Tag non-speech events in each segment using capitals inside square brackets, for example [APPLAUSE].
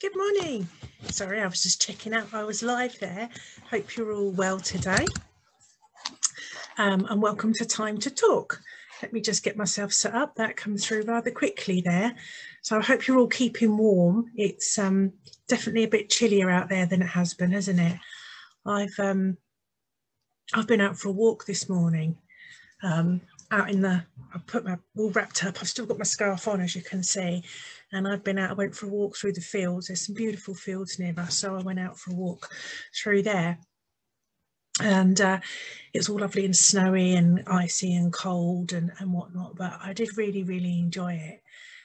Good morning. Sorry, I was just checking out I was live there. Hope you're all well today. Um, and welcome to Time to Talk. Let me just get myself set up. That comes through rather quickly there. So I hope you're all keeping warm. It's um, definitely a bit chillier out there than it has been, hasn't it? I've um, I've been out for a walk this morning. Um, out in the, I put my all wrapped up. I've still got my scarf on, as you can see, and I've been out. I went for a walk through the fields. There's some beautiful fields near us, so I went out for a walk through there. And uh, it's all lovely and snowy and icy and cold and, and whatnot, but I did really, really enjoy it.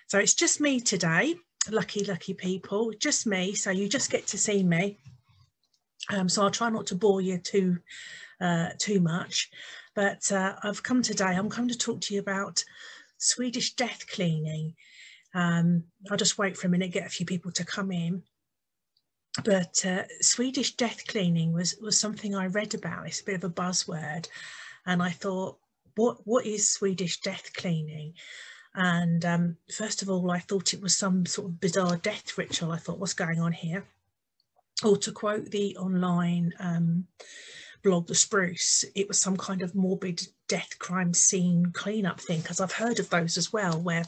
So it's just me today, lucky, lucky people, just me. So you just get to see me. Um, so I'll try not to bore you too, uh, too much. But uh, I've come today, I'm coming to talk to you about Swedish death cleaning. Um, I'll just wait for a minute, get a few people to come in. But uh, Swedish death cleaning was, was something I read about. It's a bit of a buzzword. And I thought, what, what is Swedish death cleaning? And um, first of all, I thought it was some sort of bizarre death ritual. I thought, what's going on here? Or to quote the online um, blog, The Spruce, it was some kind of morbid death crime scene cleanup thing, because I've heard of those as well, where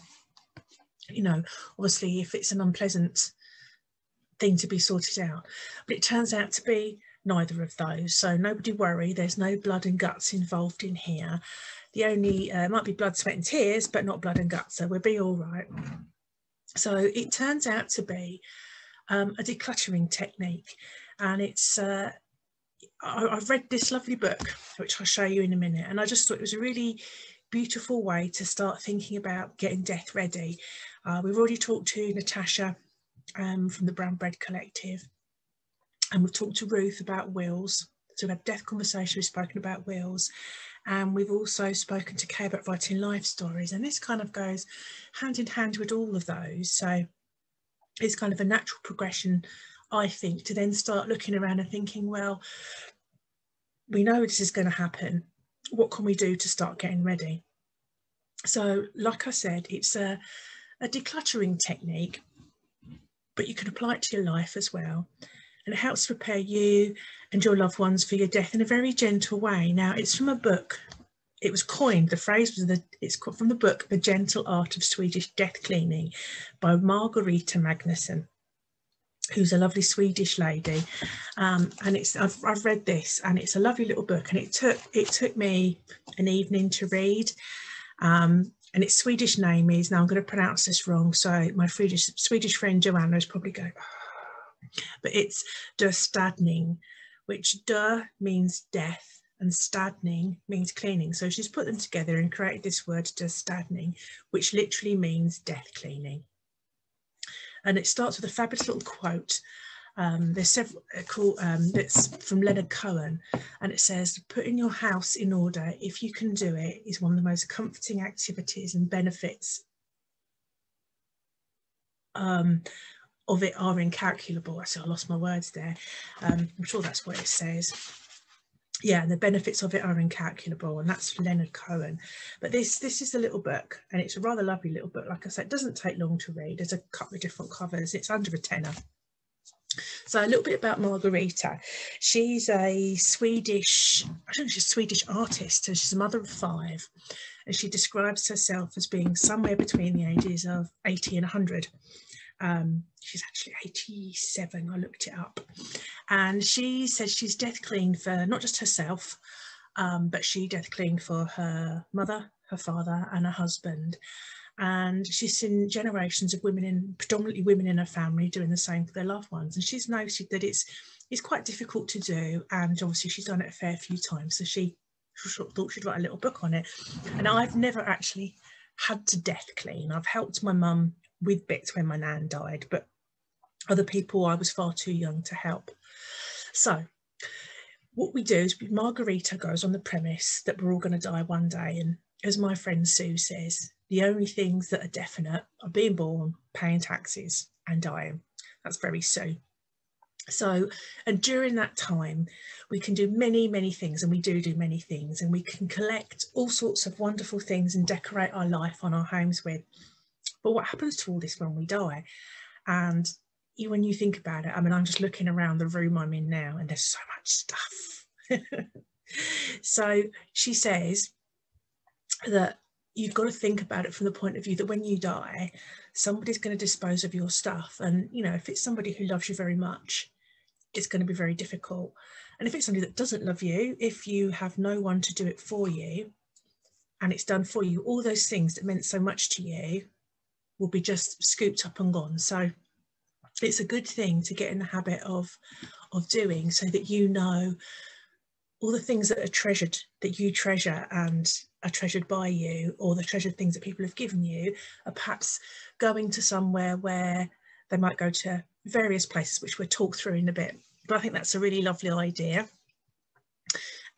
you know, obviously if it's an unpleasant thing to be sorted out. But it turns out to be neither of those. So nobody worry, there's no blood and guts involved in here. The only, uh, might be blood, sweat and tears, but not blood and guts, so we'll be all right. So it turns out to be um, a decluttering technique and it's, uh, I, I've read this lovely book, which I'll show you in a minute, and I just thought it was a really beautiful way to start thinking about getting death ready. Uh, we've already talked to Natasha um, from the Brown Bread Collective, and we've talked to Ruth about wills. So we've had death conversation, we've spoken about wills, and we've also spoken to Kay about writing life stories. And this kind of goes hand in hand with all of those. So it's kind of a natural progression, I think, to then start looking around and thinking, well, we know this is going to happen. What can we do to start getting ready? So, like I said, it's a a decluttering technique, but you can apply it to your life as well. And it helps prepare you and your loved ones for your death in a very gentle way. Now, it's from a book. It was coined, the phrase was the, it's from the book, The Gentle Art of Swedish Death Cleaning by Margareta Magnusson who's a lovely Swedish lady. Um, and it's I've, I've read this and it's a lovely little book and it took it took me an evening to read. Um, and its Swedish name is, now I'm going to pronounce this wrong, so my Swedish, Swedish friend Joanna is probably going, [SIGHS] but it's Dö which Dö means death and Städning means cleaning. So she's put them together and created this word Der which literally means death cleaning. And it starts with a fabulous little quote um, there's several uh, cool um, bits from Leonard Cohen, and it says, "Putting your house in order, if you can do it, is one of the most comforting activities and benefits um, of it are incalculable." I said I lost my words there. Um, I'm sure that's what it says. Yeah, and the benefits of it are incalculable, and that's Leonard Cohen. But this this is a little book, and it's a rather lovely little book. Like I said, it doesn't take long to read. There's a couple of different covers. It's under a tenner. So a little bit about Margareta. She's a Swedish, I don't know, she's a Swedish artist, and she's a mother of five. And she describes herself as being somewhere between the ages of 80 and 100. Um, she's actually 87, I looked it up. And she says she's death clean for not just herself, um, but she death cleaned for her mother, her father, and her husband and she's seen generations of women in predominantly women in her family doing the same for their loved ones. And she's noted that it's it's quite difficult to do and obviously she's done it a fair few times so she thought she'd write a little book on it. And I've never actually had to death clean. I've helped my mum with bits when my nan died but other people I was far too young to help. So what we do is Margareta goes on the premise that we're all going to die one day and as my friend Sue says the only things that are definite are being born, paying taxes, and dying. That's very so. So, and during that time, we can do many, many things, and we do do many things, and we can collect all sorts of wonderful things and decorate our life on our homes with. But what happens to all this when we die? And when you think about it, I mean, I'm just looking around the room I'm in now, and there's so much stuff. [LAUGHS] so she says that you've got to think about it from the point of view that when you die, somebody's going to dispose of your stuff. And, you know, if it's somebody who loves you very much, it's going to be very difficult. And if it's somebody that doesn't love you, if you have no one to do it for you and it's done for you, all those things that meant so much to you will be just scooped up and gone. So it's a good thing to get in the habit of of doing so that you know all the things that are treasured that you treasure and are treasured by you or the treasured things that people have given you are perhaps going to somewhere where they might go to various places which we'll talk through in a bit. But i think that's a really lovely idea.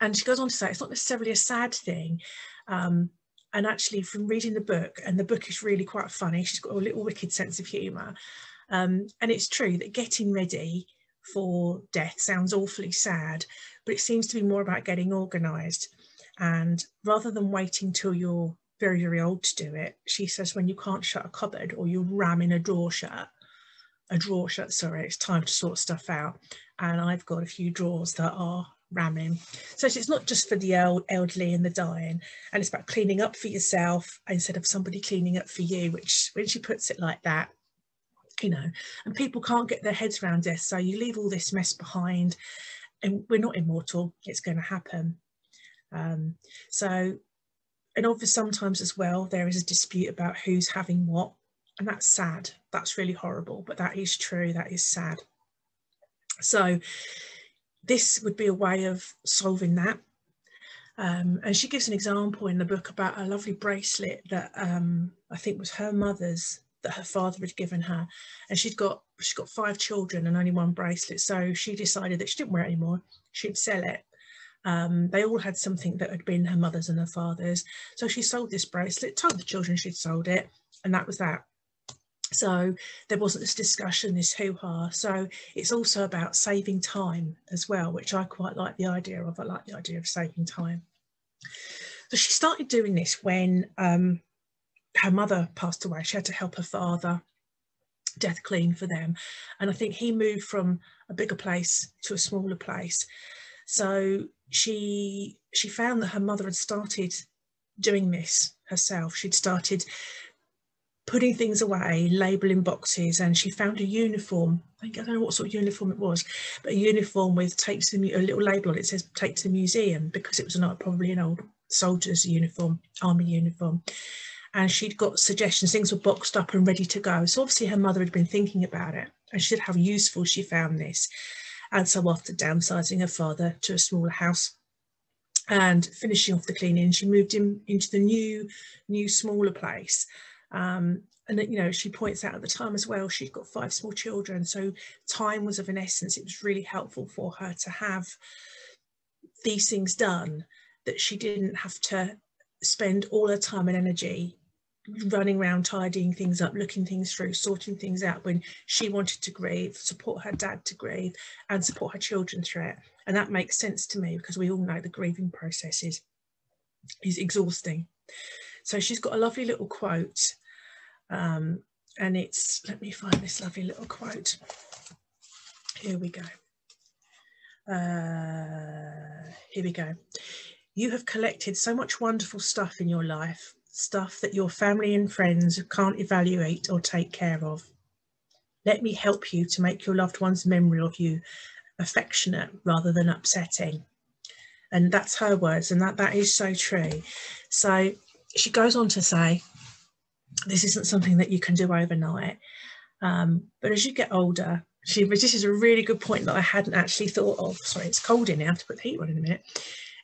And she goes on to say it's not necessarily a sad thing um, and actually from reading the book and the book is really quite funny she's got a little wicked sense of humour um, and it's true that getting ready for death sounds awfully sad, but it seems to be more about getting organised. And rather than waiting till you're very, very old to do it, she says when you can't shut a cupboard or you ram in a drawer shut, a drawer shut, sorry, it's time to sort stuff out. And I've got a few drawers that are ramming. So it's not just for the elderly and the dying, and it's about cleaning up for yourself instead of somebody cleaning up for you, which when she puts it like that, you know, and people can't get their heads around this. So you leave all this mess behind, we're not immortal. It's going to happen. Um, so, and obviously sometimes as well there is a dispute about who's having what, and that's sad. That's really horrible, but that is true. That is sad. So, this would be a way of solving that. Um, and she gives an example in the book about a lovely bracelet that um, I think was her mother's that her father had given her and she'd got she's got five children and only one bracelet so she decided that she didn't wear it anymore. She'd sell it. Um, they all had something that had been her mother's and her father's. So she sold this bracelet told the children she'd sold it and that was that. So there wasn't this discussion this hoo-ha. So it's also about saving time as well which i quite like the idea of. I like the idea of saving time. So she started doing this when um, her mother passed away. She had to help her father death clean for them. And I think he moved from a bigger place to a smaller place. So she she found that her mother had started doing this herself. She'd started putting things away, labeling boxes, and she found a uniform. I think I don't know what sort of uniform it was, but a uniform with take to the a little label on it says take to the museum because it was not probably an old soldier's uniform, army uniform and she'd got suggestions, things were boxed up and ready to go. So obviously her mother had been thinking about it and she said how useful she found this. And so after downsizing her father to a smaller house and finishing off the cleaning, she moved him into the new, new smaller place. Um, and you know, she points out at the time as well, she'd got five small children. So time was of an essence. It was really helpful for her to have these things done that she didn't have to spend all her time and energy running around tidying things up looking things through sorting things out when she wanted to grieve support her dad to grieve and support her children through it. And that makes sense to me because we all know the grieving process is is exhausting. So she's got a lovely little quote um, and it's let me find this lovely little quote. Here we go. Uh, here we go. You have collected so much wonderful stuff in your life stuff that your family and friends can't evaluate or take care of. Let me help you to make your loved one's memory of you affectionate rather than upsetting. And that's her words, and that, that is so true. So she goes on to say, this isn't something that you can do overnight. Um, but as you get older, she but this is a really good point that I hadn't actually thought of. Sorry, it's cold in here. I have to put the heat on in a minute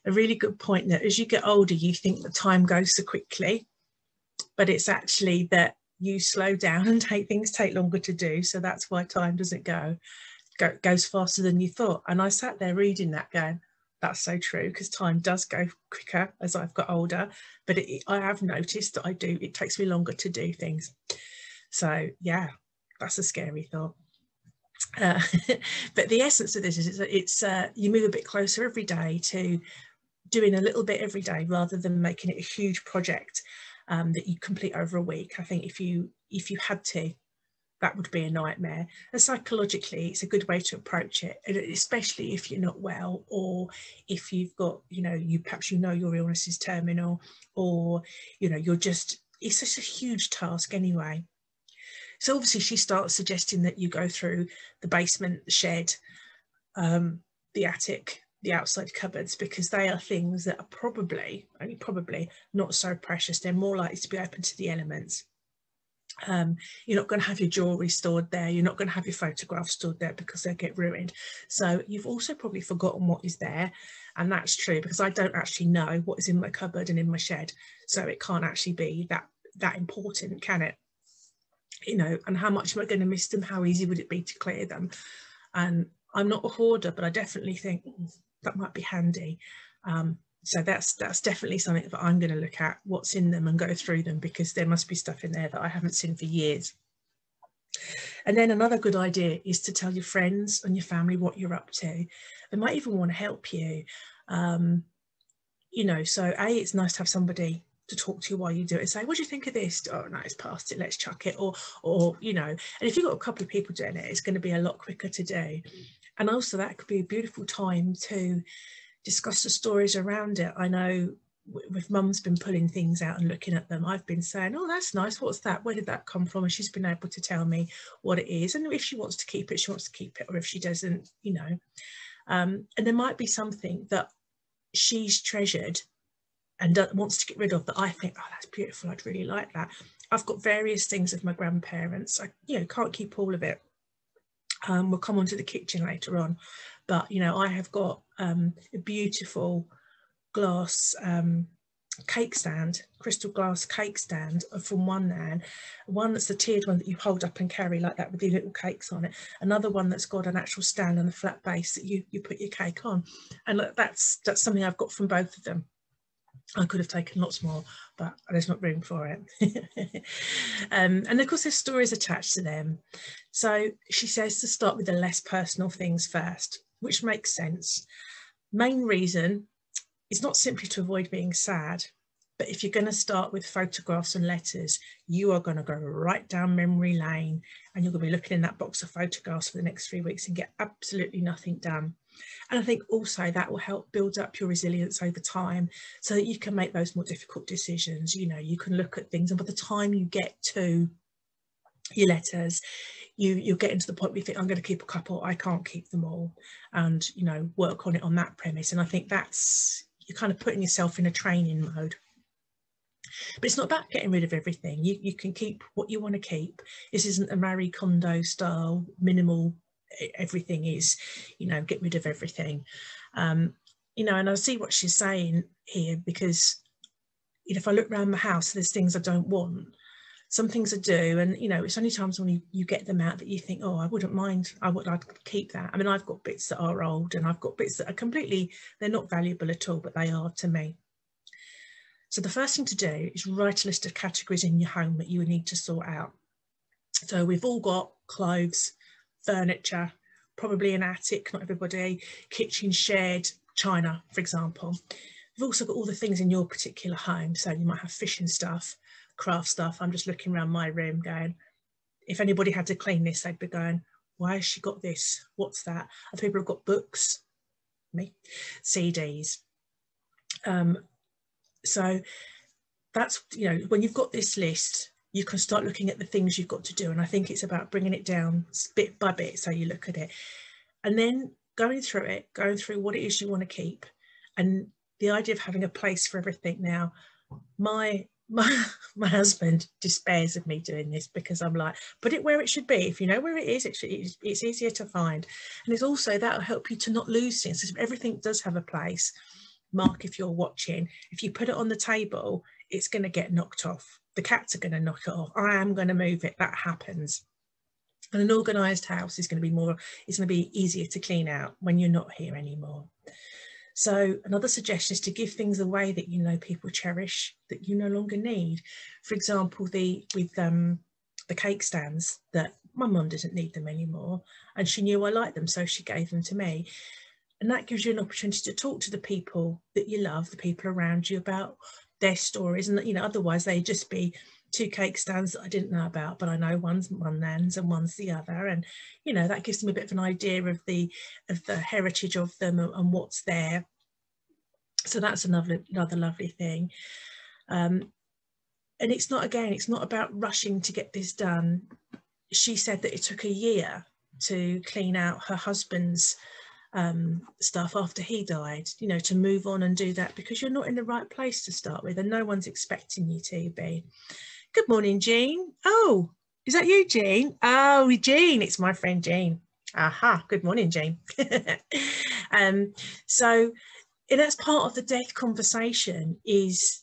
a really good point that as you get older, you think the time goes so quickly, but it's actually that you slow down and take things take longer to do. So that's why time doesn't go, go goes faster than you thought. And I sat there reading that going, that's so true because time does go quicker as I've got older, but it, I have noticed that I do, it takes me longer to do things. So yeah, that's a scary thought. Uh, [LAUGHS] but the essence of this is it's uh, you move a bit closer every day to doing a little bit every day rather than making it a huge project um, that you complete over a week. I think if you if you had to that would be a nightmare. And psychologically, it's a good way to approach it, especially if you're not well or if you've got, you know, you perhaps you know your illness is terminal or, you know, you're just, it's just a huge task anyway. So obviously she starts suggesting that you go through the basement, the shed, um, the attic, the outside cupboards because they are things that are probably, only probably, not so precious. They're more likely to be open to the elements. Um, you're not going to have your jewellery stored there. You're not going to have your photographs stored there because they'll get ruined. So you've also probably forgotten what is there. And that's true because I don't actually know what is in my cupboard and in my shed. So it can't actually be that that important, can it? You know, and how much am I going to miss them? How easy would it be to clear them? And I'm not a hoarder, but I definitely think that might be handy. Um, so that's that's definitely something that I'm going to look at what's in them and go through them because there must be stuff in there that I haven't seen for years. And then another good idea is to tell your friends and your family what you're up to. They might even want to help you. Um, you know, so A, it's nice to have somebody to talk to you while you do it say, what do you think of this? Oh, no, it's past it, let's chuck it. Or, or, you know, and if you've got a couple of people doing it, it's going to be a lot quicker to do. And also that could be a beautiful time to discuss the stories around it. I know with mum's been pulling things out and looking at them, I've been saying, oh, that's nice. What's that? Where did that come from? And she's been able to tell me what it is. And if she wants to keep it, she wants to keep it. Or if she doesn't, you know. Um, and there might be something that she's treasured and wants to get rid of that I think, oh, that's beautiful. I'd really like that. I've got various things of my grandparents. I, you know, can't keep all of it. Um, we'll come on to the kitchen later on. But, you know, I have got um, a beautiful glass um, cake stand, crystal glass cake stand from one nan, one that's the tiered one that you hold up and carry like that with the little cakes on it, another one that's got an actual stand and a flat base that you, you put your cake on. And that's, that's something I've got from both of them. I could have taken lots more, but there's not room for it. [LAUGHS] um, and of course, there's stories attached to them. So she says to start with the less personal things first which makes sense. Main reason is not simply to avoid being sad, but if you're going to start with photographs and letters, you are going to go right down memory lane and you're going to be looking in that box of photographs for the next three weeks and get absolutely nothing done. And I think also that will help build up your resilience over time so that you can make those more difficult decisions. You know, you can look at things and by the time you get to your letters, you you're getting to the point where you think I'm going to keep a couple, I can't keep them all, and you know work on it on that premise. And I think that's you're kind of putting yourself in a training mode. But it's not about getting rid of everything. You you can keep what you want to keep. This isn't a Marie Kondo style minimal. Everything is, you know, get rid of everything. Um, you know, and I see what she's saying here because you know, if I look around the house, there's things I don't want some things I do, and you know, it's only times when you, you get them out that you think, oh, I wouldn't mind, I would, I'd keep that. I mean, I've got bits that are old, and I've got bits that are completely, they're not valuable at all, but they are to me. So the first thing to do is write a list of categories in your home that you need to sort out. So we've all got clothes, furniture, probably an attic, not everybody, kitchen, shed, china, for example. We've also got all the things in your particular home. So you might have fishing stuff, craft stuff. I'm just looking around my room going, if anybody had to clean this, they'd be going, why has she got this? What's that? Other people have got books, me, CDs. Um, so that's, you know, when you've got this list, you can start looking at the things you've got to do. And I think it's about bringing it down bit by bit. So you look at it and then going through it, going through what it is you want to keep. And the idea of having a place for everything now, my my [LAUGHS] my husband despairs of me doing this because I'm like, put it where it should be. If you know where it is, it's, it's, it's easier to find. And it's also that'll help you to not lose things. Everything does have a place, Mark, if you're watching, if you put it on the table, it's going to get knocked off. The cats are going to knock it off. I am going to move it. That happens. And an organised house is going to be more, it's going to be easier to clean out when you're not here anymore. So another suggestion is to give things away that you know people cherish that you no longer need. For example, the with um, the cake stands that my mum didn't need them anymore and she knew I liked them so she gave them to me. And that gives you an opportunity to talk to the people that you love, the people around you about their stories and you know otherwise they'd just be two cake stands that I didn't know about, but I know one's one Nan's and one's the other. And, you know, that gives them a bit of an idea of the of the heritage of them and, and what's there. So that's another another lovely thing. Um, and it's not again, it's not about rushing to get this done. She said that it took a year to clean out her husband's um, stuff after he died, you know, to move on and do that because you're not in the right place to start with and no one's expecting you to be. Good morning, Jean. Oh, is that you, Jean? Oh, Jean, it's my friend Jean. Aha, good morning, Jean. [LAUGHS] um, so that's part of the death conversation is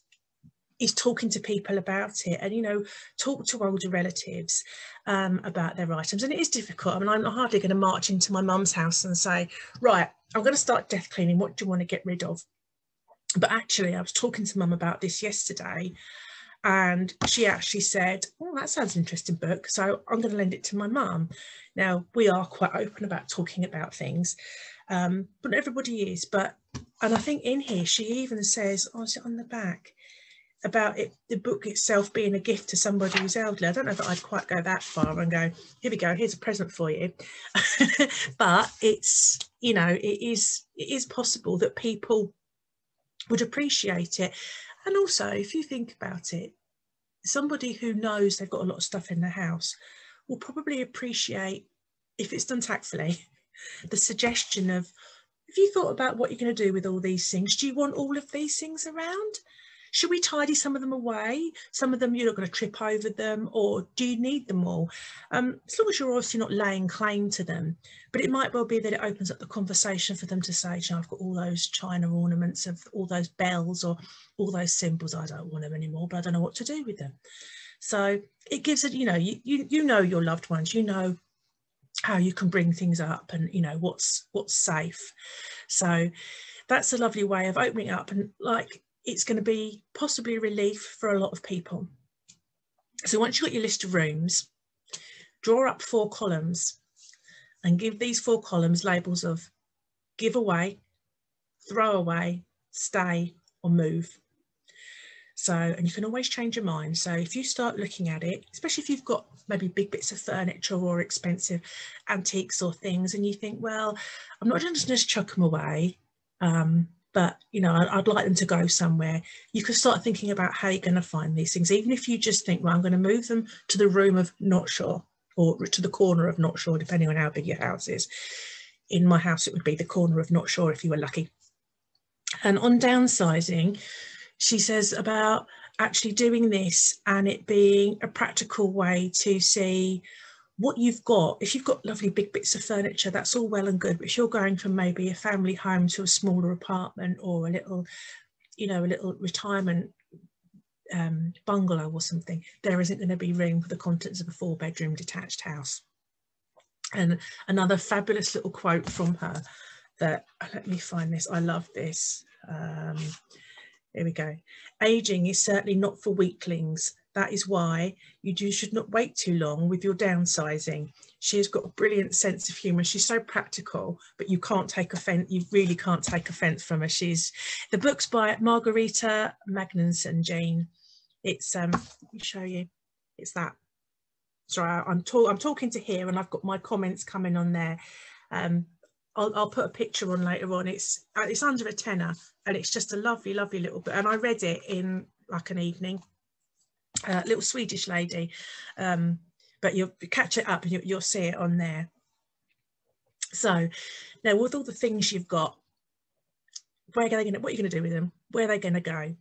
is talking to people about it and you know talk to older relatives um, about their items and it is difficult i mean i'm hardly going to march into my mum's house and say right i'm going to start death cleaning what do you want to get rid of but actually i was talking to mum about this yesterday and she actually said, "Oh, that sounds an interesting book." So I'm going to lend it to my mum. Now we are quite open about talking about things, um, but everybody is. But and I think in here she even says, "Oh, is it on the back?" About it, the book itself being a gift to somebody who's elderly. I don't know if I'd quite go that far and go, "Here we go, here's a present for you," [LAUGHS] but it's you know it is it is possible that people would appreciate it and also, if you think about it, somebody who knows they've got a lot of stuff in their house will probably appreciate, if it's done tactfully, [LAUGHS] the suggestion of, have you thought about what you're going to do with all these things? Do you want all of these things around? Should we tidy some of them away? Some of them you're not going to trip over them, or do you need them all? Um, as long as you're obviously not laying claim to them, but it might well be that it opens up the conversation for them to say, you know, I've got all those china ornaments of all those bells or all those symbols. I don't want them anymore, but I don't know what to do with them. So it gives it, you know, you, you, you know your loved ones, you know how you can bring things up and you know what's what's safe so that's a lovely way of opening up and like it's going to be possibly a relief for a lot of people. So once you've got your list of rooms, draw up four columns and give these four columns labels of give away, throw away, stay or move. So, and you can always change your mind. So if you start looking at it, especially if you've got maybe big bits of furniture or expensive antiques or things, and you think, well, I'm not just going to chuck them away. Um, but you know I'd like them to go somewhere. You can start thinking about how you're going to find these things even if you just think well I'm going to move them to the room of not sure or to the corner of not sure depending on how big your house is. In my house it would be the corner of not sure if you were lucky. And on downsizing she says about actually doing this and it being a practical way to see what you've got, if you've got lovely big bits of furniture, that's all well and good. But if you're going from maybe a family home to a smaller apartment or a little, you know, a little retirement um, bungalow or something, there isn't going to be room for the contents of a four bedroom detached house. And another fabulous little quote from her that, let me find this, I love this. Um, here we go. Aging is certainly not for weaklings. That is why you do, should not wait too long with your downsizing. She has got a brilliant sense of humour. She's so practical, but you can't take offence. You really can't take offence from her. She's the book's by Margareta Magnusson, Jane. It's um. Let me show you. It's that. Sorry, I'm talk. I'm talking to here, and I've got my comments coming on there. Um, I'll, I'll put a picture on later on. It's uh, it's under a tenner, and it's just a lovely, lovely little book. And I read it in like an evening uh, little Swedish lady, um, but you'll catch it up and you, you'll see it on there. So now with all the things you've got, where are they going to, what are you going to do with them? Where are they going to go?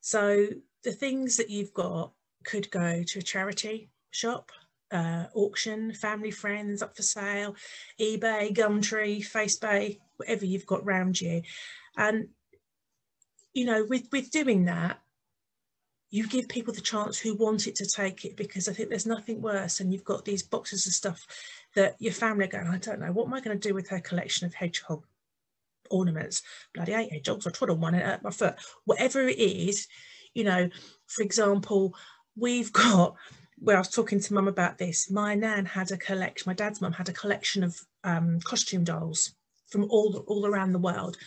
So the things that you've got could go to a charity shop, uh, auction, family friends up for sale, eBay, Gumtree, Facebook, whatever you've got around you. And, you know, with, with doing that, you give people the chance who want it to take it because I think there's nothing worse and you've got these boxes of stuff that your family are going, I don't know, what am I going to do with her collection of hedgehog ornaments? Bloody eight hedgehogs, I trod on one and hurt my foot. Whatever it is, you know, for example, we've got, well, I was talking to mum about this, my nan had a collection, my dad's mum had a collection of um, costume dolls from all, all around the world.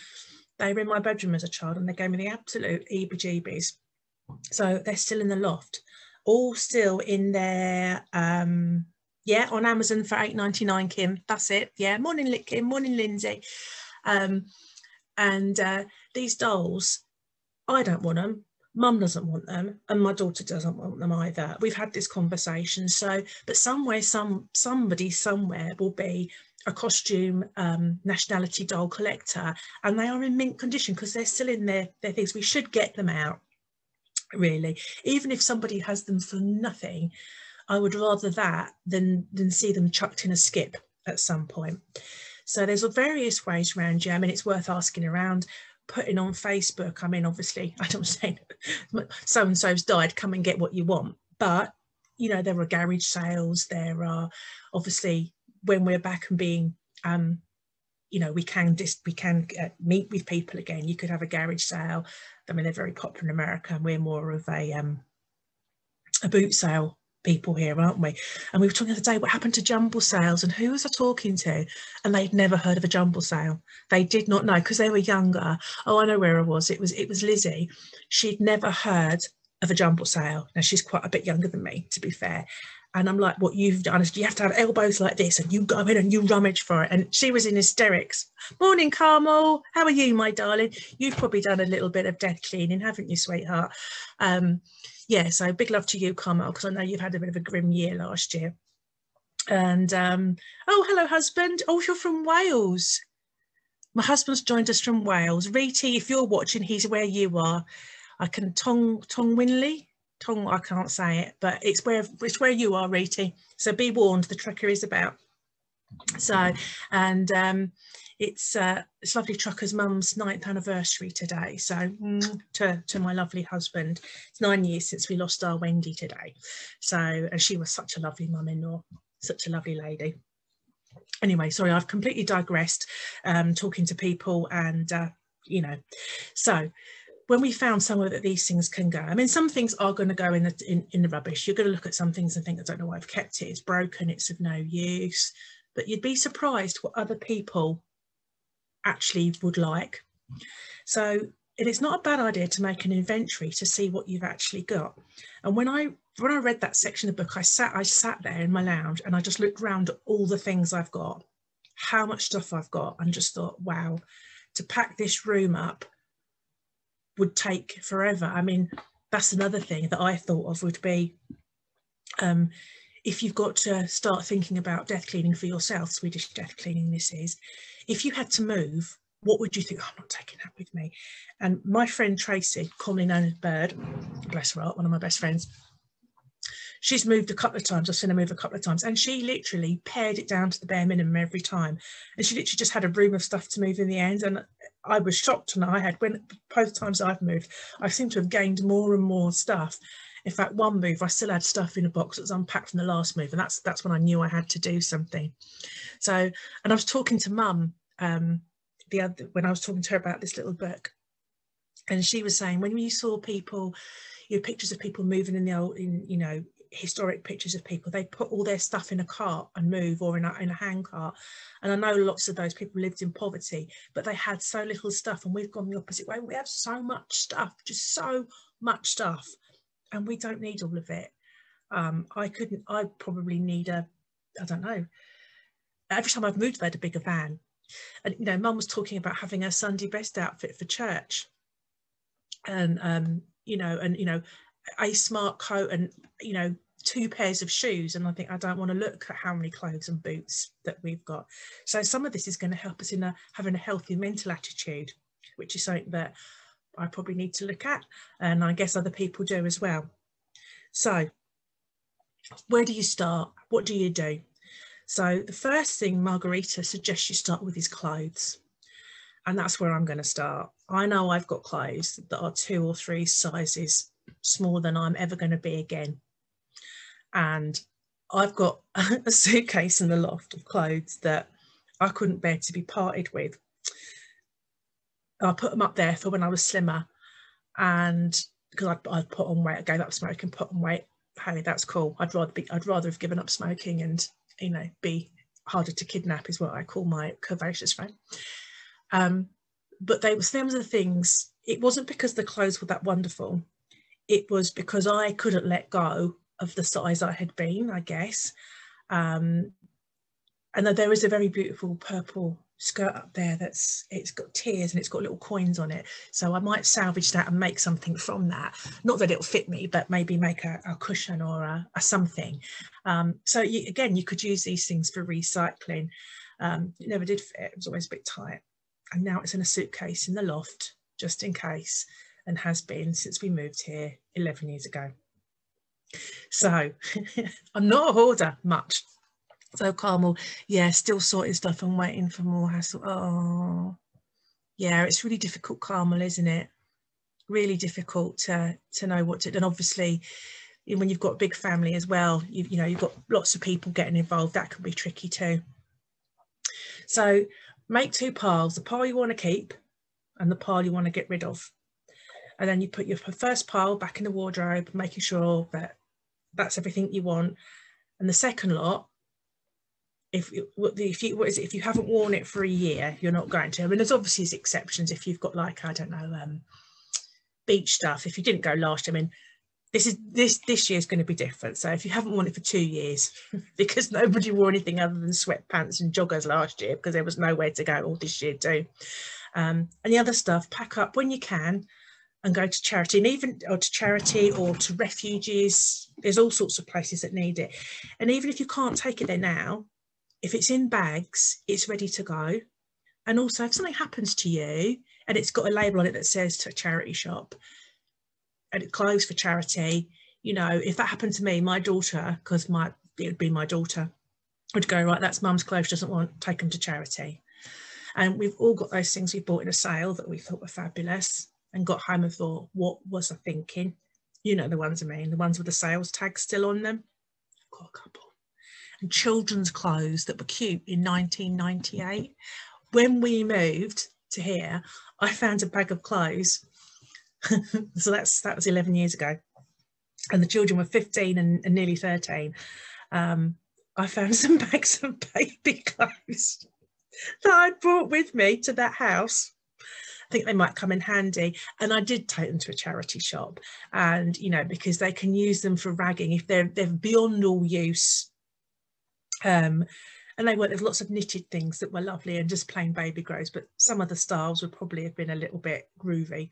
They were in my bedroom as a child and they gave me the absolute heebie-jeebies so they're still in the loft. All still in their um yeah on amazon for 8.99 kim. That's it. Yeah morning kim. Morning lindsay. Um and uh these dolls i don't want them mum doesn't want them and my daughter doesn't want them either. We've had this conversation so but somewhere some somebody somewhere will be a costume um, nationality doll collector and they are in mint condition because they're still in their, their things. We should get them out really. Even if somebody has them for nothing i would rather that than than see them chucked in a skip at some point. So there's various ways around yeah i mean it's worth asking around putting on facebook. I mean obviously [LAUGHS] i don't say so and so's died. Come and get what you want. But you know there are garage sales. There are obviously when we're back and being um you know we can just we can uh, meet with people again. You could have a garage sale. I mean they're very popular in america and we're more of a um a boot sale people here aren't we? And we were talking the other day what happened to jumble sales and who was i talking to? And they'd never heard of a jumble sale. They did not know because they were younger. Oh i know where i was. It was it was lizzie. She'd never heard of a jumble sale. Now she's quite a bit younger than me to be fair and I'm like, what you've done is you have to have elbows like this and you go in and you rummage for it. And she was in hysterics. Morning, Carmel. How are you, my darling? You've probably done a little bit of dead cleaning, haven't you, sweetheart? Um, yeah, so big love to you, Carmel, because I know you've had a bit of a grim year last year. And um, oh, hello, husband. Oh, you're from Wales. My husband's joined us from Wales. Reety, if you're watching, he's where you are. I can Tong Tong Winley tongue I can't say it, but it's where it's where you are, Reety. So be warned, the trucker is about. So, and um, it's uh, it's lovely trucker's mum's ninth anniversary today. So mm, to to my lovely husband, it's nine years since we lost our Wendy today. So and she was such a lovely mum-in-law, such a lovely lady. Anyway, sorry, I've completely digressed, um, talking to people and uh, you know, so when we found somewhere that these things can go, I mean, some things are going to go in the, in, in the rubbish. You're going to look at some things and think, I don't know why I've kept it. It's broken. It's of no use. But you'd be surprised what other people actually would like. So it is not a bad idea to make an inventory to see what you've actually got. And when I when I read that section of the book, I sat I sat there in my lounge and I just looked around at all the things I've got, how much stuff I've got, and just thought, wow, to pack this room up would take forever. I mean, that's another thing that I thought of would be um, if you've got to start thinking about death cleaning for yourself, Swedish death cleaning this is, if you had to move, what would you think? Oh, [LAUGHS] I'm not taking that with me. And my friend Tracy, commonly known as Bird, bless her heart, one of my best friends, she's moved a couple of times. I've seen her move a couple of times, and she literally pared it down to the bare minimum every time. And she literally just had a room of stuff to move in the end. And I was shocked and I had when both times I've moved, I seem to have gained more and more stuff. In fact, one move I still had stuff in a box that was unpacked from the last move, and that's that's when I knew I had to do something. So, and I was talking to Mum um, the other when I was talking to her about this little book, and she was saying when you saw people, your pictures of people moving in the old, in you know, historic pictures of people. They put all their stuff in a cart and move or in a, in a hand cart. And I know lots of those people lived in poverty, but they had so little stuff. And we've gone the opposite way. We have so much stuff, just so much stuff. And we don't need all of it. Um, I couldn't, I probably need a, I don't know. Every time I've moved, I had a bigger van. And, you know, mum was talking about having a Sunday best outfit for church. And, um, you know, and, you know, a smart coat and you know two pairs of shoes and I think I don't want to look at how many clothes and boots that we've got. So some of this is going to help us in a, having a healthy mental attitude, which is something that I probably need to look at and I guess other people do as well. So where do you start? What do you do? So the first thing Margareta suggests you start with is clothes. And that's where I'm going to start. I know I've got clothes that are two or three sizes smaller than I'm ever going to be again. And I've got [LAUGHS] a suitcase in the loft of clothes that I couldn't bear to be parted with. I put them up there for when I was slimmer and because I'd, I'd, put on weight, I gave up smoking, put on weight. Hey, that's cool. I'd rather be, I'd rather have given up smoking and, you know, be harder to kidnap is what I call my curvaceous frame. Um, but they was them were the things. It wasn't because the clothes were that wonderful it was because I couldn't let go of the size I had been, I guess. Um, and there is a very beautiful purple skirt up there that's it's got tears and it's got little coins on it. So i might salvage that and make something from that. Not that it'll fit me but maybe make a, a cushion or a, a something. Um, so you, again you could use these things for recycling. Um, it never did fit. It was always a bit tight. And now it's in a suitcase in the loft just in case and has been since we moved here 11 years ago so [LAUGHS] i'm not a hoarder much so Carmel, yeah, still sorting stuff and waiting for more hassle. Oh, yeah, it's really difficult, Carmel, isn't it? Really difficult to to know what to. do. And obviously, when you've got a big family as well, you you know you've got lots of people getting involved. That can be tricky too. So make two piles: the pile you want to keep, and the pile you want to get rid of. And then you put your first pile back in the wardrobe, making sure that that's everything you want. And the second lot, if if you what is it, if you haven't worn it for a year, you're not going to. I mean, there's obviously exceptions if you've got like I don't know um, beach stuff. If you didn't go last, year, I mean, this is this this year is going to be different. So if you haven't worn it for two years, [LAUGHS] because nobody wore anything other than sweatpants and joggers last year because there was nowhere to go all this year too. Um, and the other stuff, pack up when you can and go to charity and even or to charity or to refugees there's all sorts of places that need it and even if you can't take it there now if it's in bags, it's ready to go. And also, if something happens to you and it's got a label on it that says to a charity shop and it closed for charity, you know, if that happened to me, my daughter, because my it would be my daughter, would go, right, that's mum's clothes, she doesn't want, take them to charity. And we've all got those things we bought in a sale that we thought were fabulous and got home and thought, what was I thinking? You know the ones I mean, the ones with the sales tag still on them. Got a couple and children's clothes that were cute in 1998. When we moved to here, I found a bag of clothes. [LAUGHS] so that's that was 11 years ago. And the children were 15 and, and nearly 13. Um, I found [LAUGHS] some bags of baby clothes that I'd brought with me to that house. Think they might come in handy. And I did take them to a charity shop, and you know because they can use them for ragging. If they're they're beyond all use um, and they were there's lots of knitted things that were lovely and just plain baby grows but some of the styles would probably have been a little bit groovy.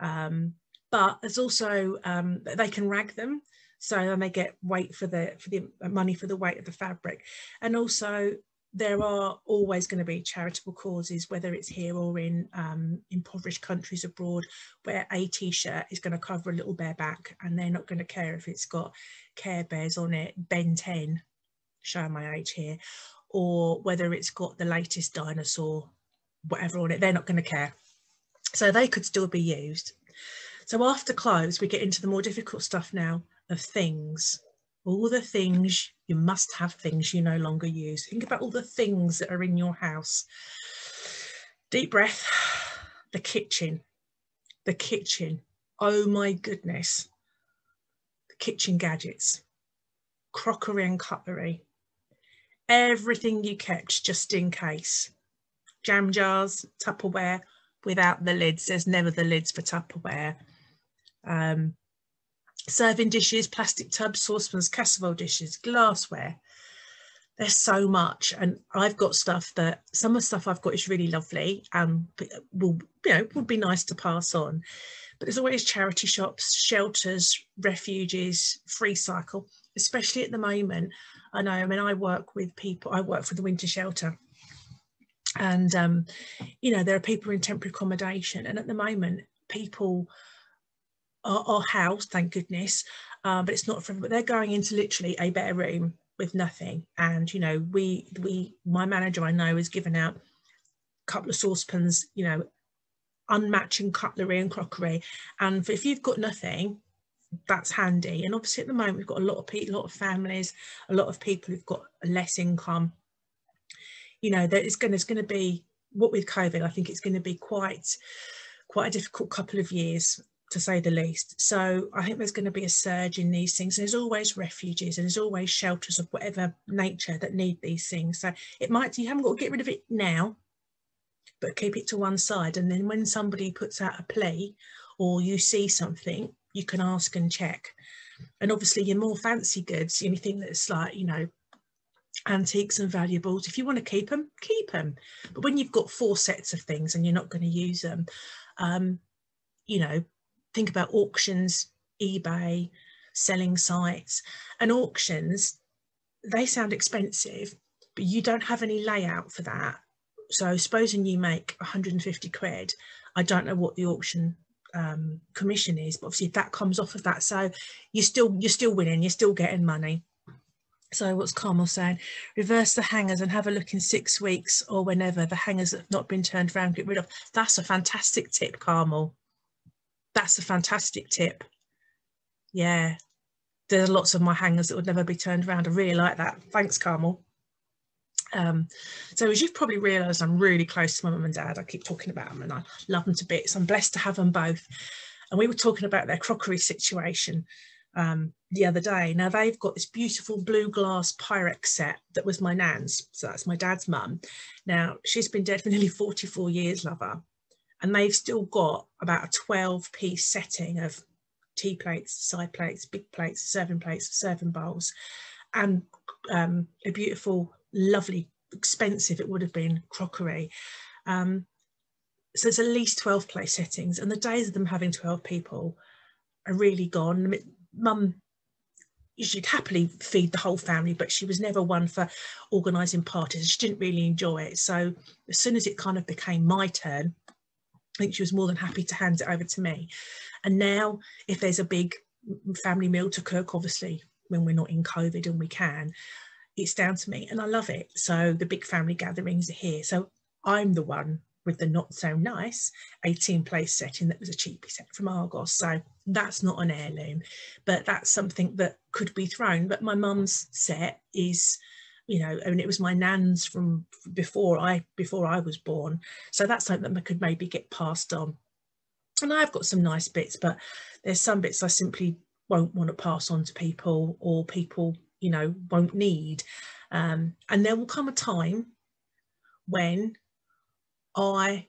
Um, but there's also um, they can rag them. So then they get weight for the for the money for the weight of the fabric. And also there are always going to be charitable causes whether it's here or in um, impoverished countries abroad where a t-shirt is going to cover a little bare back and they're not going to care if it's got care bears on it ben 10 showing my age here, or whether it's got the latest dinosaur, whatever on it, they're not going to care. So they could still be used. So after clothes, we get into the more difficult stuff now of things. All the things, you must have things you no longer use. Think about all the things that are in your house. Deep breath. The kitchen. The kitchen. Oh my goodness. The kitchen gadgets. Crockery and cutlery everything you kept just in case. Jam jars, Tupperware without the lids. There's never the lids for Tupperware. Um, serving dishes, plastic tubs, saucepans, casserole dishes, glassware. There's so much, and I've got stuff that some of the stuff I've got is really lovely and will you know would be nice to pass on. But there's always charity shops, shelters, refuges, free cycle, especially at the moment. I know, I mean, I work with people, I work for the winter shelter. And, um, you know, there are people in temporary accommodation. And at the moment, people are, are housed, thank goodness, uh, but it's not for but they're going into literally a bare room with nothing. And, you know, we, we, my manager I know has given out a couple of saucepans, you know, unmatching cutlery and crockery. And if you've got nothing, that's handy. And obviously at the moment we've got a lot of people, a lot of families, a lot of people who've got less income. You know, that it's going, it's going to be what with COVID, I think it's going to be quite, quite a difficult couple of years to say the least. So I think there's going to be a surge in these things. There's always refuges and there's always shelters of whatever nature that need these things. So it might, you haven't got to get rid of it now, but keep it to one side. And then when somebody puts out a plea or you see something, you can ask and check. and obviously your more fancy goods anything that's like you know antiques and valuables if you want to keep them keep them but when you've got four sets of things and you're not going to use them um, you know think about auctions ebay selling sites and auctions they sound expensive but you don't have any layout for that so supposing you make 150 quid i don't know what the auction um, commission is but obviously that comes off of that so you're still you're still winning you're still getting money so what's Carmel saying? Reverse the hangers and have a look in six weeks or whenever the hangers have not been turned around, get rid of. That's a fantastic tip, Carmel. That's a fantastic tip. Yeah, there's lots of my hangers that would never be turned around. I really like that. Thanks, Carmel. Um, so as you've probably realised, I'm really close to my mum and dad. I keep talking about them and I love them to bits. I'm blessed to have them both. And we were talking about their crockery situation um, the other day. Now they've got this beautiful blue glass Pyrex set that was my nan's. So that's my dad's mum. Now she's been dead for nearly 44 years, lover. And they've still got about a 12 piece setting of tea plates, side plates, big plates, serving plates, serving bowls, and um, a beautiful, lovely, expensive, it would have been crockery. Um, so it's at least 12 place settings, and the days of them having 12 people are really gone. Mum she'd happily feed the whole family, but she was never one for organising parties. She didn't really enjoy it. So as soon as it kind of became my turn, I think she was more than happy to hand it over to me. And now, if there's a big family meal to cook, obviously when we're not in COVID and we can, it's down to me, and I love it. So the big family gatherings are here. So I'm the one with the not so nice 18 place setting that was a cheapie set from Argos. So that's not an heirloom, but that's something that could be thrown. But my mum's set is, you know, and it was my nan's from before I before I was born. So that's something that could maybe get passed on. And I've got some nice bits, but there's some bits I simply won't want to pass on to people or people, you know, won't need. Um, and there will come a time when I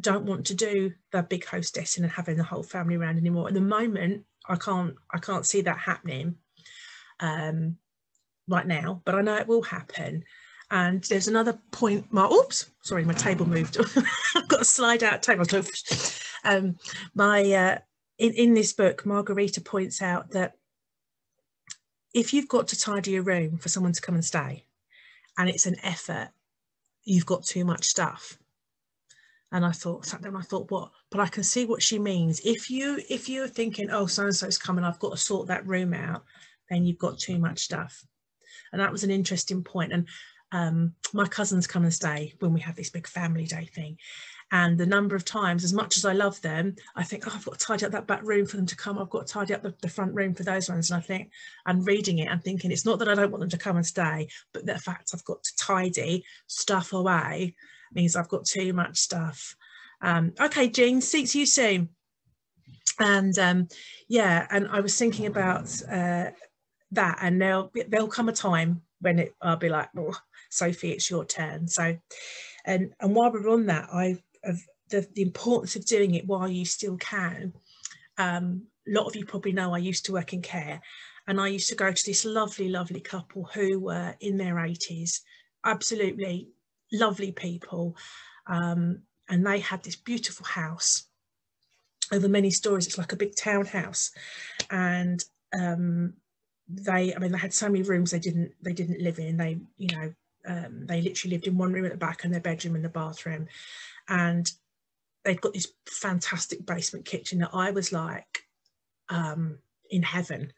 don't want to do the big hostessing and having the whole family around anymore. At the moment, I can't I can't see that happening um, right now, but I know it will happen. And there's another point. My oops, sorry, my table moved. [LAUGHS] I've got a slide out table. [LAUGHS] Um, my uh, in in this book, Margareta points out that if you've got to tidy a room for someone to come and stay, and it's an effort, you've got too much stuff and I thought sat down I thought what but I can see what she means if you if you're thinking oh so and so's coming I've got to sort that room out then you've got too much stuff and that was an interesting point and um, my cousins come and stay when we have this big family day thing and the number of times as much as I love them I think oh I've got to tidy up that back room for them to come I've got to tidy up the, the front room for those ones and I think I'm reading it and thinking it's not that I don't want them to come and stay but the fact I've got to tidy stuff away means I've got too much stuff. Um, okay, Jean, see you soon. And um, yeah, and I was thinking about uh, that, and there'll there'll come a time when it I'll be like, oh, Sophie, it's your turn. So, and and while we're on that, I have the, the importance of doing it while you still can. Um, a lot of you probably know I used to work in care, and I used to go to this lovely, lovely couple who were in their 80s, absolutely lovely people. Um, and they had this beautiful house over many stories. It's like a big townhouse. And um, they, I mean, they had so many rooms they didn't, they didn't live in. They, you know, um, they literally lived in one room at the back and their bedroom and the bathroom. And they'd got this fantastic basement kitchen that I was like um, in heaven.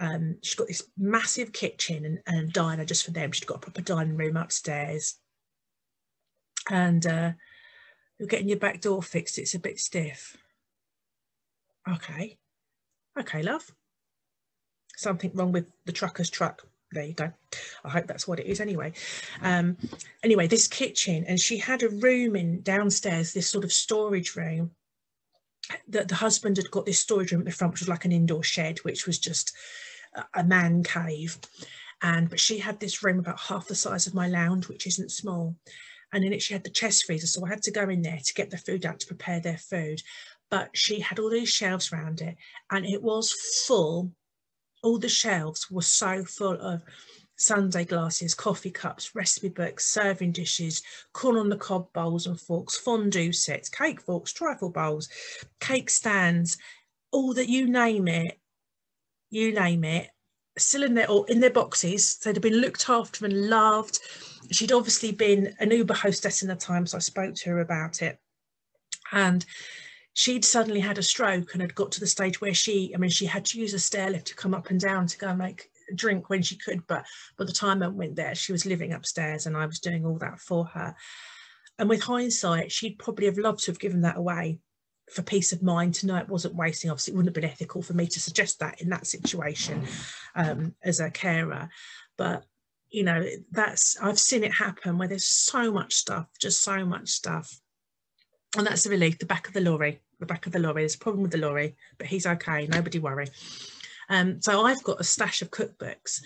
Um, she's got this massive kitchen and, and diner just for them. She's got a proper dining room upstairs and uh, you're getting your back door fixed, it's a bit stiff. Okay, okay, love. Something wrong with the trucker's truck. There you go. I hope that's what it is anyway. Um, anyway, this kitchen, and she had a room in downstairs, this sort of storage room. That the husband had got this storage room at the front, which was like an indoor shed, which was just a man cave. And but she had this room about half the size of my lounge, which isn't small and in it she had the chest freezer so i had to go in there to get the food out to prepare their food but she had all these shelves around it and it was full all the shelves were so full of sundae glasses, coffee cups, recipe books, serving dishes, corn on the cob bowls and forks, fondue sets, cake forks, trifle bowls, cake stands, all that you name it, you name it, still in their or in their boxes. They'd been looked after and loved. She'd obviously been an Uber hostess in the time, so I spoke to her about it. And she'd suddenly had a stroke and had got to the stage where she, I mean, she had to use a stair lift to come up and down to go and make a drink when she could. But by the time I went there, she was living upstairs and I was doing all that for her. And with hindsight, she'd probably have loved to have given that away for peace of mind to know it wasn't wasting. Obviously, it wouldn't have been ethical for me to suggest that in that situation um, as a carer. But you know, that's I've seen it happen where there's so much stuff, just so much stuff. And that's the relief, the back of the lorry, the back of the lorry. There's a problem with the lorry, but he's okay, nobody worry. Um, so I've got a stash of cookbooks,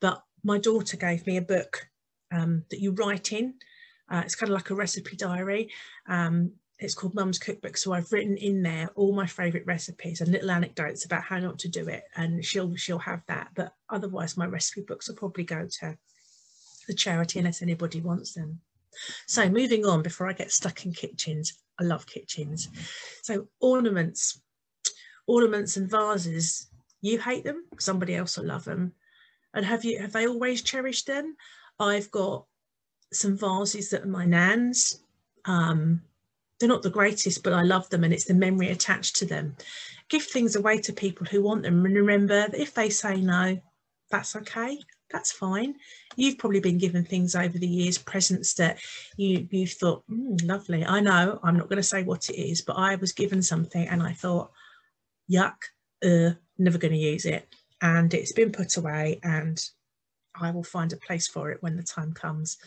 but my daughter gave me a book um, that you write in. Uh, it's kind of like a recipe diary. Um, it's called Mum's Cookbook. So I've written in there all my favourite recipes and little anecdotes about how not to do it, and she'll she'll have that. But otherwise, my recipe books will probably go to the charity unless anybody wants them. So moving on before I get stuck in kitchens, I love kitchens. So ornaments, ornaments and vases. You hate them, somebody else will love them. And have you have they always cherished them? I've got some vases that are my nan's. Um, they're not the greatest, but I love them and it's the memory attached to them. Give things away to people who want them and remember that if they say no, that's okay, that's fine. You've probably been given things over the years, presents that you, you've thought, mm, lovely. I know, I'm not going to say what it is, but I was given something and I thought, yuck, uh, never going to use it. And it's been put away and I will find a place for it when the time comes.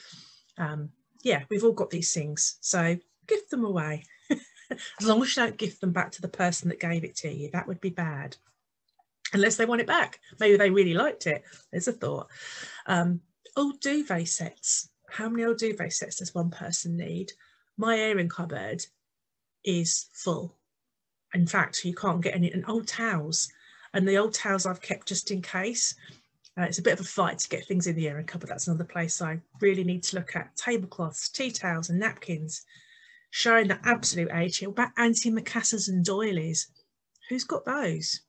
Um, yeah, we've all got these things. So give them away. [LAUGHS] as long as you don't give them back to the person that gave it to you, that would be bad. Unless they want it back. Maybe they really liked it. There's a thought. Um, old duvet sets. How many old duvet sets does one person need? My airing cupboard is full. In fact, you can't get any. And old towels. And the old towels I've kept just in case. Uh, it's a bit of a fight to get things in the airing cupboard. That's another place I really need to look at. Tablecloths, tea towels and napkins showing the absolute age here. What about antimacassars and doilies? Who's got those?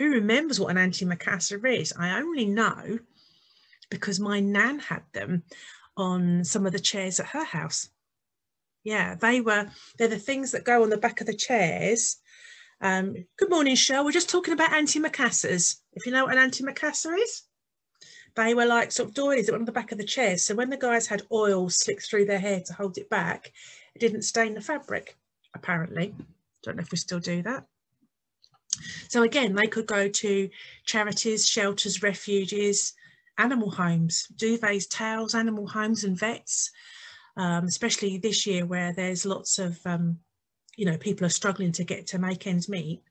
Who remembers what an antimacassar is? I only know because my nan had them on some of the chairs at her house. Yeah, they were, they're the things that go on the back of the chairs. Um, good morning, Shell. We're just talking about antimacassars. If you know what an antimacassar is, they were like sort of doilies that were on the back of the chairs. So when the guys had oil slick through their hair to hold it back, it didn't stain the fabric, apparently. Don't know if we still do that. So again, they could go to charities, shelters, refuges, animal homes, duvets, towels, animal homes and vets, um, especially this year where there's lots of, um, you know, people are struggling to get to make ends meet.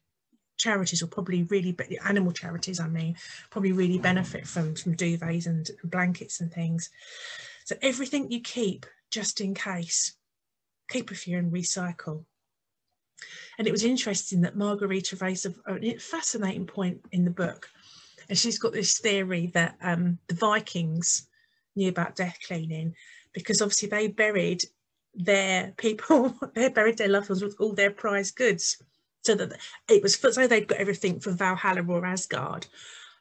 Charities will probably really, animal charities, I mean, probably really benefit from, from duvets and blankets and things. So everything you keep just in case keep a few and recycle. And it was interesting that Margareta raised a, fascinating point in the book. And she's got this theory that um, the Vikings knew about death cleaning because obviously they buried their people, [LAUGHS] they buried their loved ones with all their prized goods. So that it was so they'd got everything from Valhalla or Asgard.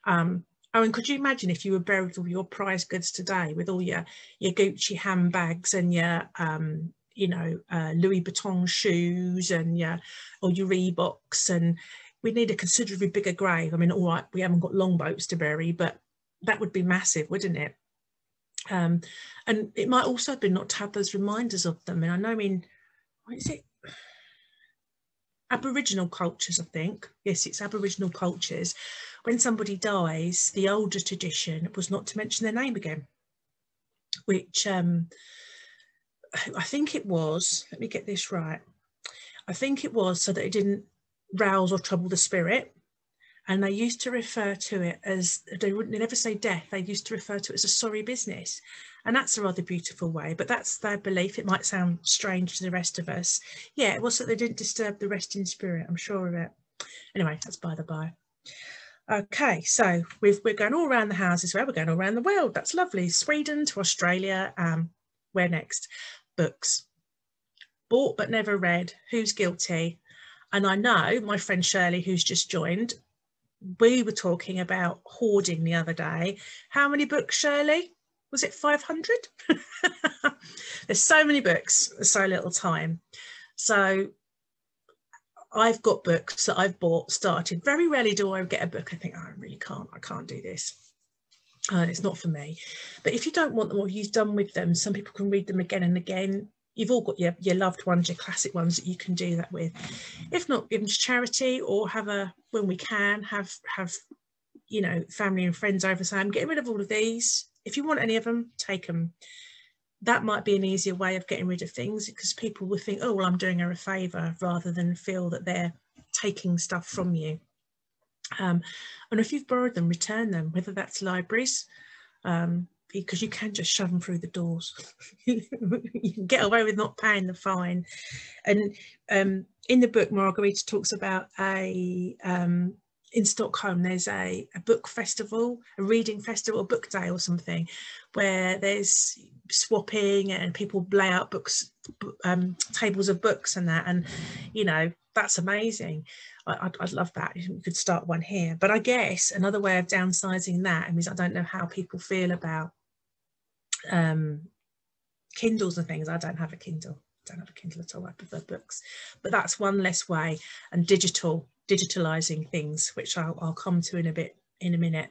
Um, could you imagine if you were buried with all your prized goods today, with all your your Gucci handbags and your um, you know, uh, Louis Vuitton shoes and yeah, or your Reeboks, and we need a considerably bigger grave. I mean, all right, we haven't got longboats to bury, but that would be massive, wouldn't it? Um, and it might also have been not to have those reminders of them. And I know, I mean, what is it? Aboriginal cultures, I think. Yes, it's Aboriginal cultures. When somebody dies, the older tradition was not to mention their name again, which um, I think it was, let me get this right. I think it was so that it didn't rouse or trouble the spirit. And they used to refer to it as, they wouldn't they never say death, they used to refer to it as a sorry business. And that's a rather beautiful way, but that's their belief. It might sound strange to the rest of us. Yeah, it was that they didn't disturb the resting spirit, I'm sure of it. Anyway, that's by the by. Okay, so we've, we're going all around the houses where we're going all around the world. That's lovely. Sweden to Australia. Um, where next? Books. Bought but never read. Who's guilty? And I know my friend Shirley, who's just joined, we were talking about hoarding the other day. How many books, Shirley? Was it 500? [LAUGHS] There's so many books, so little time. So I've got books that I've bought, started. Very rarely do I get a book I think, oh, I really can't, I can't do this. Uh, it's not for me. But if you don't want them or you've done with them, some people can read them again and again. You've all got your, your loved ones, your classic ones that you can do that with. If not, give them to charity or have a, when we can, have, have you know, family and friends over say, I'm getting rid of all of these. If you want any of them, take them that might be an easier way of getting rid of things because people will think, oh, well, I'm doing her a favour rather than feel that they're taking stuff from you. Um, and if you've borrowed them, return them, whether that's libraries, um, because you can just shove them through the doors. [LAUGHS] you can get away with not paying the fine. And um, in the book, Margareta talks about a um, in Stockholm, there's a, a book festival, a reading festival, a book day or something, where there's swapping and people lay out books, um, tables of books and that. And, you know, that's amazing. I, would I'd love that. We could start one here. But I guess another way of downsizing that is I don't know how people feel about um, Kindles and things. I don't have a Kindle. I don't have a Kindle at all. I prefer books. But that's one less way. And digital digitalizing things, which I'll, I'll come to in a bit in a minute.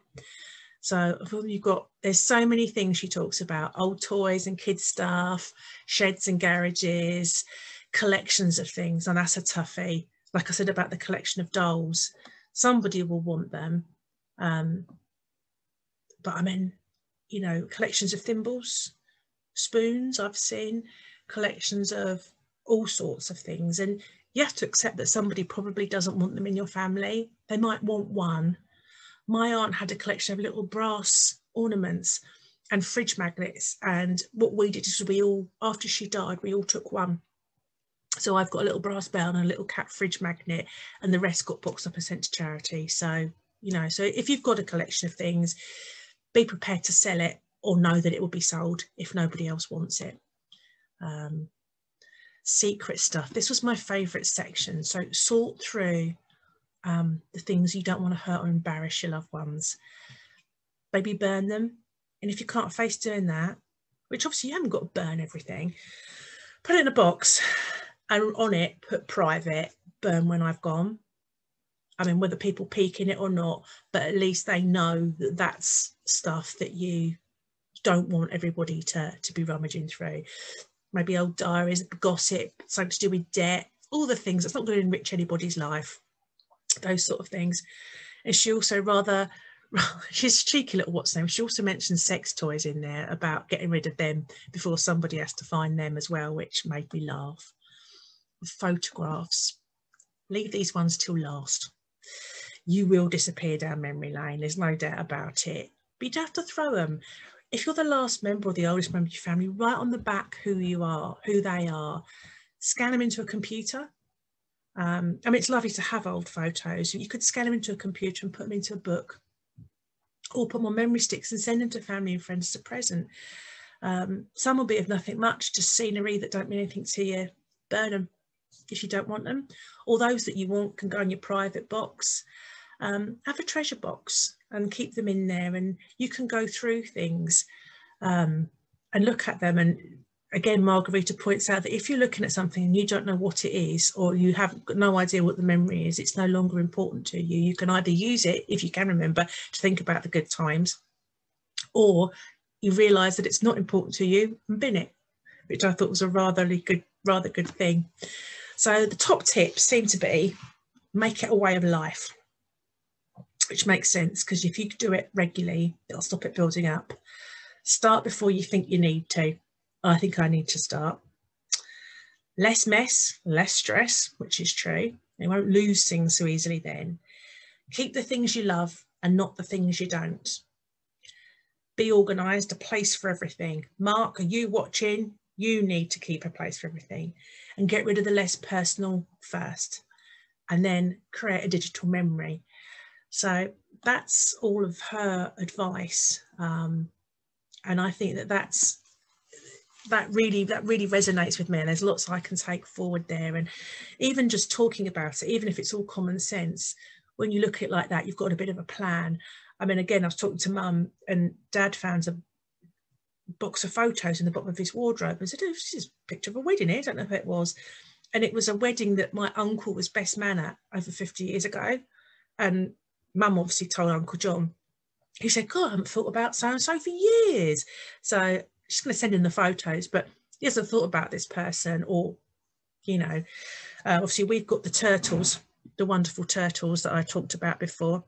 So you've got, there's so many things she talks about, old toys and kids stuff, sheds and garages, collections of things, and that's a toughie. Like I said about the collection of dolls, somebody will want them. Um, but I mean, you know, collections of thimbles, spoons I've seen, collections of all sorts of things. And you have to accept that somebody probably doesn't want them in your family. They might want one. My aunt had a collection of little brass ornaments and fridge magnets. And what we did is we all, after she died, we all took one. So I've got a little brass bell and a little cat fridge magnet, and the rest got boxed up and sent to charity. So, you know, so if you've got a collection of things, be prepared to sell it or know that it will be sold if nobody else wants it. Um, secret stuff. This was my favourite section. So sort through um, the things you don't want to hurt or embarrass your loved ones. Maybe burn them. And if you can't face doing that, which obviously you haven't got to burn everything, put it in a box and on it put private, burn when I've gone. I mean, whether people peek in it or not, but at least they know that that's stuff that you don't want everybody to, to be rummaging through maybe old diaries, gossip, something to do with debt, all the things that's not going to enrich anybody's life, those sort of things. And she also rather, [LAUGHS] she's cheeky little what's name. She also mentioned sex toys in there about getting rid of them before somebody has to find them as well, which made me laugh. Photographs, leave these ones till last. You will disappear down memory lane, there's no doubt about it. But you have to throw them if you're the last member or the oldest member of your family, write on the back who you are, who they are, scan them into a computer. Um, I mean, it's lovely to have old photos. You could scan them into a computer and put them into a book or put them on memory sticks and send them to family and friends as a present. Um, some will be of nothing much, just scenery that don't mean anything to you. Burn them if you don't want them. All those that you want can go in your private box. Um, have a treasure box and keep them in there and you can go through things um, and look at them. And again Margareta points out that if you're looking at something and you don't know what it is or you have no idea what the memory is it's no longer important to you. You can either use it if you can remember to think about the good times or you realize that it's not important to you and bin it which i thought was a rather good rather good thing. So the top tips seem to be make it a way of life which makes sense because if you do it regularly, it'll stop it building up. Start before you think you need to. I think I need to start. Less mess, less stress, which is true. You won't lose things so easily then. Keep the things you love and not the things you don't. Be organised, a place for everything. Mark, are you watching? You need to keep a place for everything and get rid of the less personal first and then create a digital memory So that's all of her advice. Um, and I think that that's that really that really resonates with me and there's lots I can take forward there and even just talking about it even if it's all common sense when you look at it like that you've got a bit of a plan I mean again I was talking to mum and dad found a box of photos in the bottom of his wardrobe and said oh, this is a picture of a wedding here I don't know if it was and it was a wedding that my uncle was best man at over 50 years ago and mum obviously told Uncle John he said God I haven't thought about so and so for years so she's going to send in the photos, but he hasn't thought about this person or, you know, uh, obviously we've got the turtles, the wonderful turtles that I talked about before,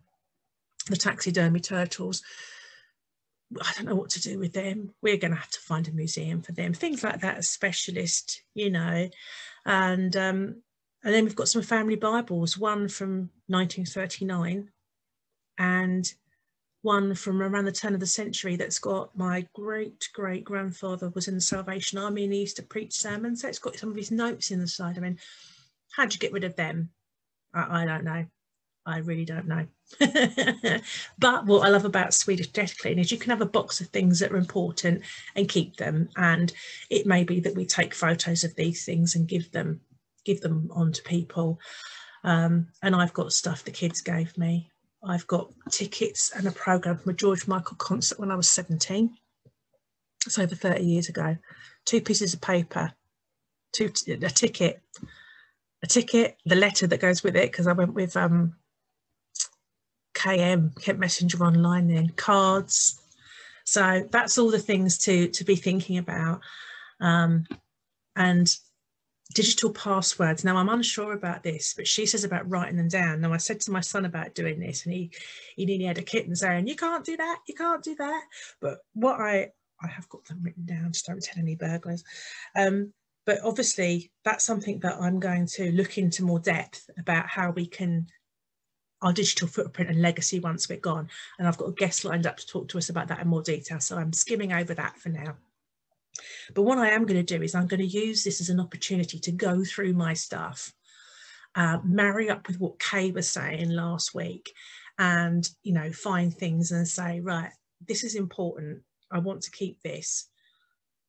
the taxidermy turtles. I don't know what to do with them. We're going to have to find a museum for them. Things like that, a specialist, you know, and um, and then we've got some family Bibles, one from 1939, and one from around the turn of the century that's got my great great grandfather was in the Salvation Army and he used to preach sermons. So it's got some of his notes in the side. I mean, how'd you get rid of them? I, I don't know. I really don't know. [LAUGHS] but what I love about Swedish death clean is you can have a box of things that are important and keep them. And it may be that we take photos of these things and give them give them on to people. Um, and I've got stuff the kids gave me I've got tickets and a program from a George Michael concert when I was 17. It's over 30 years ago. Two pieces of paper, two a ticket, a ticket, the letter that goes with it, because I went with um, KM, Kent Messenger Online then, cards. So that's all the things to, to be thinking about. Um, and digital passwords. Now I'm unsure about this, but she says about writing them down. Now I said to my son about doing this and he, he nearly had a kitten saying, you can't do that, you can't do that. But what I, I have got them written down, just don't tell any burglars. Um, but obviously that's something that I'm going to look into more depth about how we can our digital footprint and legacy once we're gone. And I've got a guest lined up to talk to us about that in more detail. So I'm skimming over that for now. But what I am going to do is I'm going to use this as an opportunity to go through my stuff, uh, marry up with what Kay was saying last week, and you know find things and say right, this is important. I want to keep this.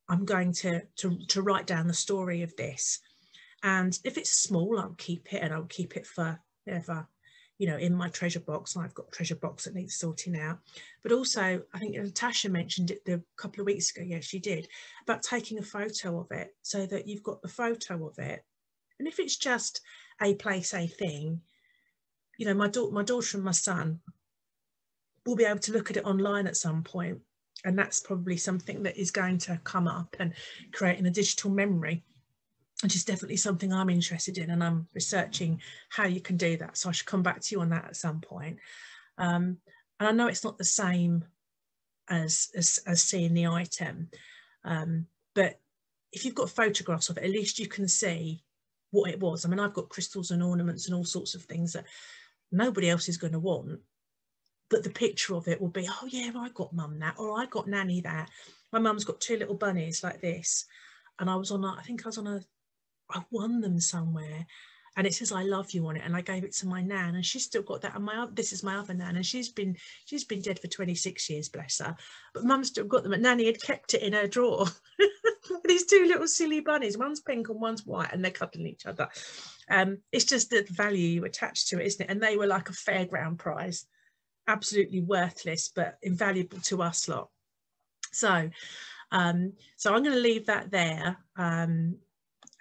I'm going to to to write down the story of this, and if it's small, I'll keep it and I'll keep it forever you know, in my treasure box. I've got treasure box that needs sorting out. But also, I think Natasha mentioned it a couple of weeks ago. Yes, she did about taking a photo of it so that you've got the photo of it. And if it's just a place, a thing, you know, my, daughter, my daughter and my son will be able to look at it online at some point, and that's probably something that is going to come up and creating a digital memory which is definitely something I'm interested in and I'm researching how you can do that. So I should come back to you on that at some point. Um, and I know it's not the same as, as, as seeing the item, um, but if you've got photographs of it, at least you can see what it was. I mean, I've got crystals and ornaments and all sorts of things that nobody else is going to want, but the picture of it will be, oh yeah, I got mum that, or I got nanny that. My mum's got two little bunnies like this. And I was on, a, I think I was on a I won them somewhere and it says I love you on it and I gave it to my nan and she's still got that and my this is my other nan and she's been she's been dead for 26 years bless her but mum still got them and nanny had kept it in her drawer [LAUGHS] these two little silly bunnies one's pink and one's white and they're cuddling each other. Um it's just the value you attach to it isn't it? And they were like a fairground prize absolutely worthless but invaluable to us lot. So um so i'm going to leave that there um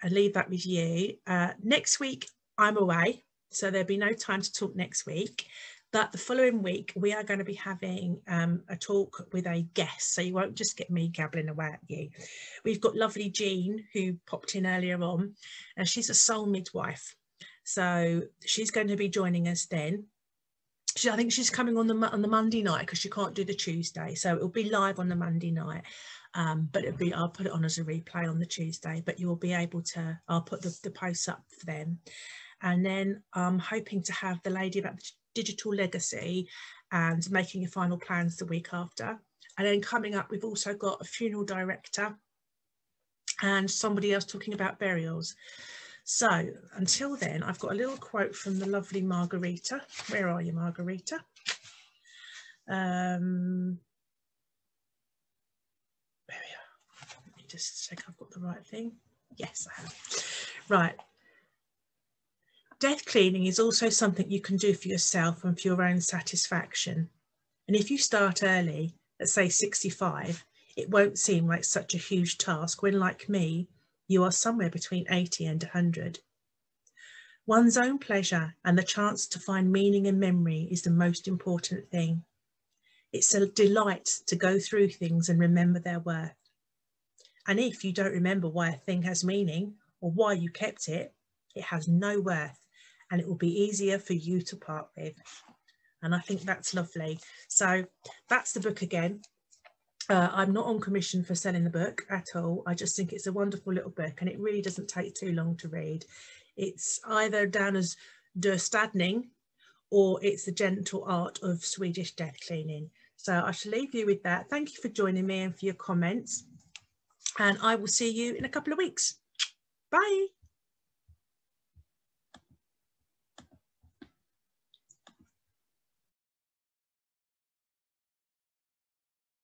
and leave that with you. Uh, next week, I'm away, so there'll be no time to talk next week. But the following week, we are going to be having um, a talk with a guest, so you won't just get me gabbling away at you. We've got lovely Jean, who popped in earlier on, and she's a soul midwife. So she's going to be joining us then. She, I think she's coming on the on the Monday night because she can't do the Tuesday, so it'll be live on the Monday night um, but it'll be I'll put it on as a replay on the Tuesday but you'll be able to I'll put the, the posts up for them and then I'm hoping to have the lady about the digital legacy and making your final plans the week after and then coming up we've also got a funeral director and somebody else talking about burials So until then, I've got a little quote from the lovely Margareta. Where are you, Margareta? Um, there we are. Let me just check I've got the right thing. Yes, I have. Right. Death cleaning is also something you can do for yourself and for your own satisfaction. And if you start early, at say 65, it won't seem like such a huge task when, like me, you are somewhere between 80 and 100. One's own pleasure and the chance to find meaning and memory is the most important thing. It's a delight to go through things and remember their worth. And if you don't remember why a thing has meaning or why you kept it, it has no worth and it will be easier for you to part with. And I think that's lovely. So that's the book again. Uh, I'm not on commission for selling the book at all. I just think it's a wonderful little book and it really doesn't take too long to read. It's either down as Döstädning or it's the gentle art of Swedish death cleaning. So I shall leave you with that. Thank you for joining me and for your comments. And I will see you in a couple of weeks. Bye.